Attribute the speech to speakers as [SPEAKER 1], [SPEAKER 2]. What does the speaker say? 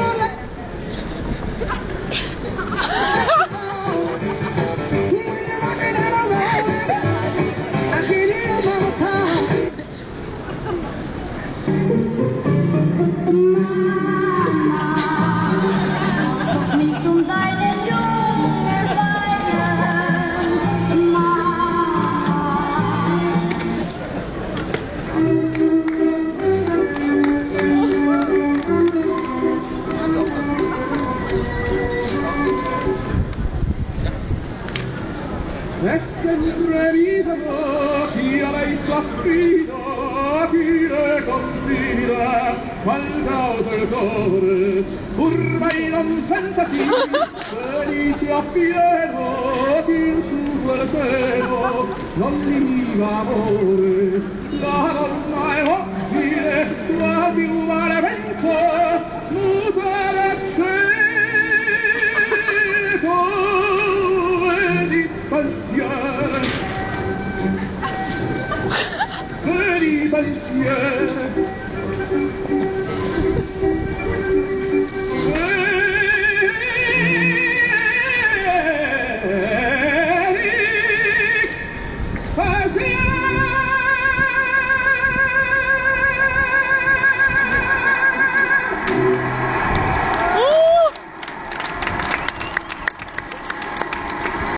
[SPEAKER 1] Oh. e sempre ridono chi a lei s'affida chi le confida, qual causa il cuore ormai non senta sì felice appieno chi in su quel seno non mi va amore. La donna è parisienne